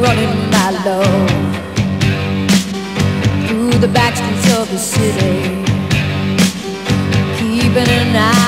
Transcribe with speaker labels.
Speaker 1: running my love through the back streets of the city, keeping an eye